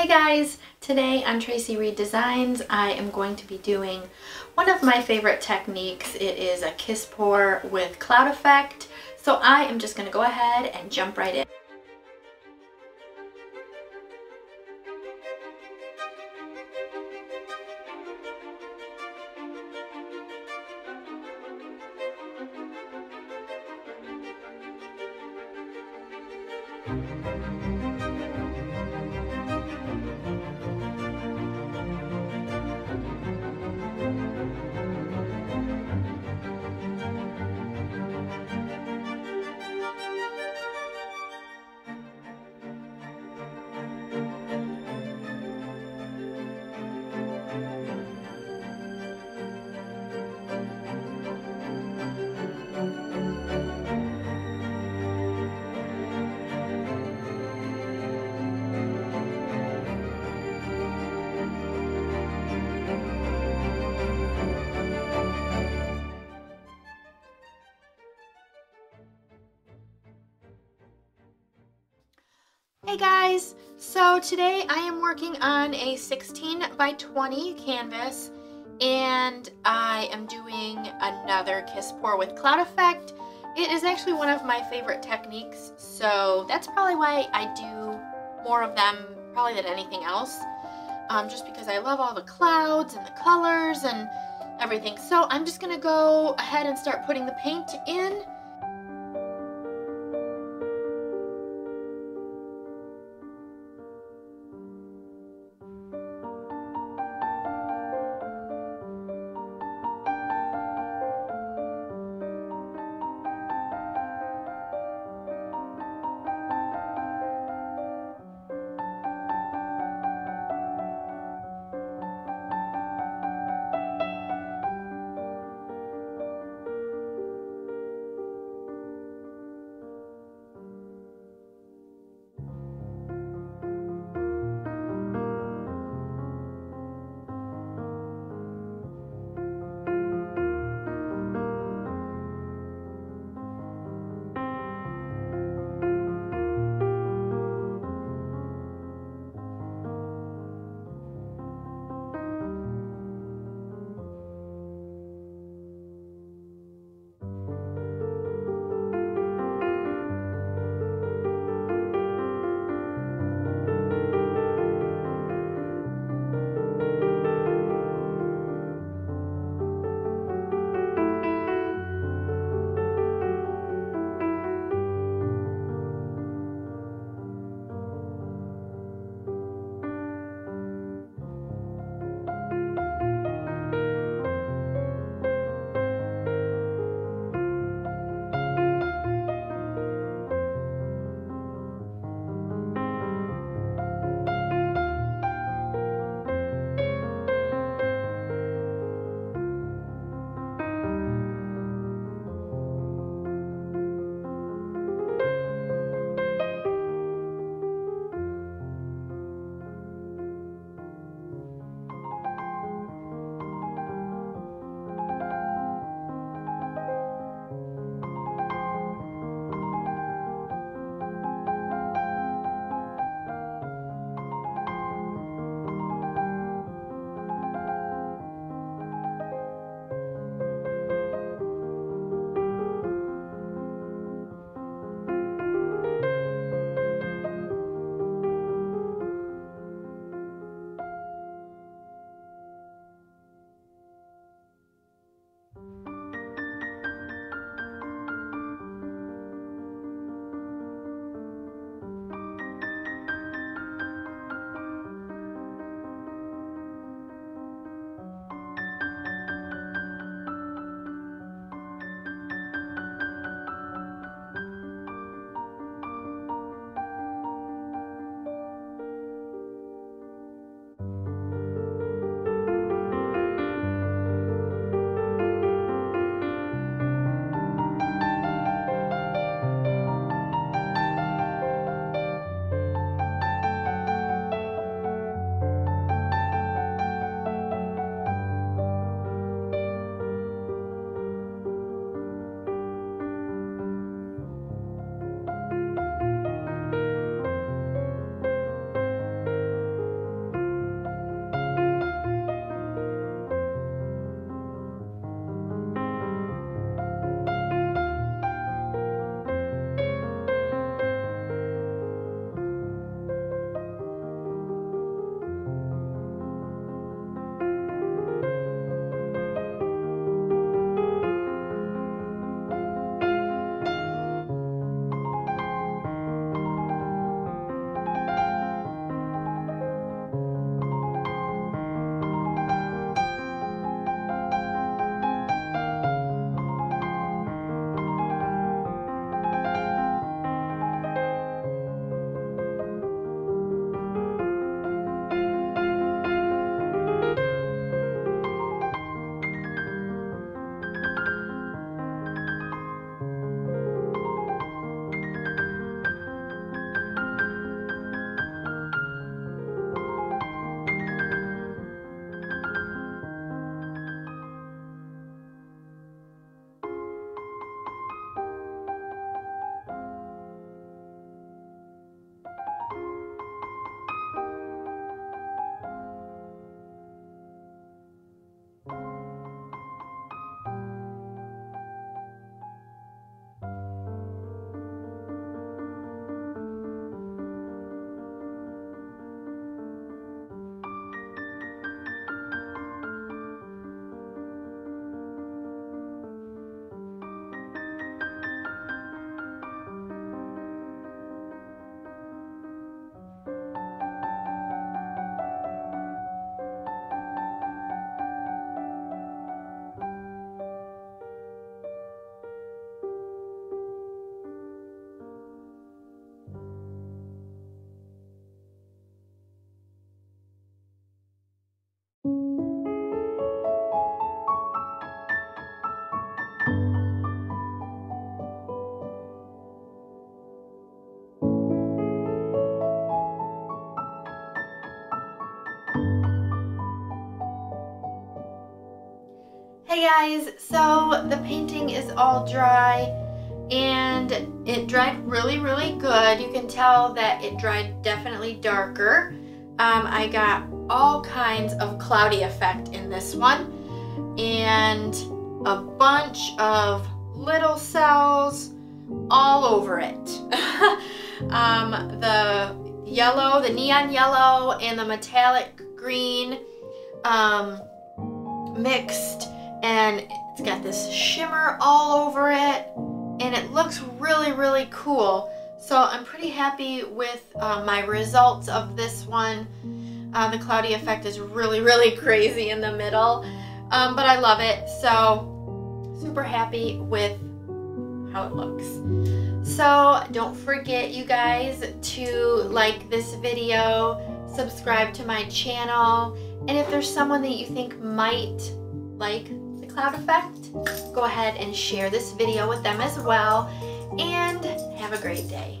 Hey guys, today on Tracie Reed Designs I am going to be doing one of my favorite techniques. It is a kiss pour with cloud effect. So I am just going to go ahead and jump right in. Hey guys! So today I am working on a 16 by 20 canvas and I am doing another kiss pour with cloud effect. It is actually one of my favorite techniques so that's probably why I do more of them probably than anything else um, just because I love all the clouds and the colors and everything. So I'm just gonna go ahead and start putting the paint in Hey guys, so the painting is all dry and it dried really, really good. You can tell that it dried definitely darker. Um, I got all kinds of cloudy effect in this one and a bunch of little cells all over it. um, the yellow, the neon yellow and the metallic green um, mixed and it's got this shimmer all over it and it looks really, really cool. So I'm pretty happy with uh, my results of this one. Uh, the cloudy effect is really, really crazy in the middle, um, but I love it. So super happy with how it looks. So don't forget you guys to like this video, subscribe to my channel, and if there's someone that you think might like cloud effect, go ahead and share this video with them as well. And have a great day.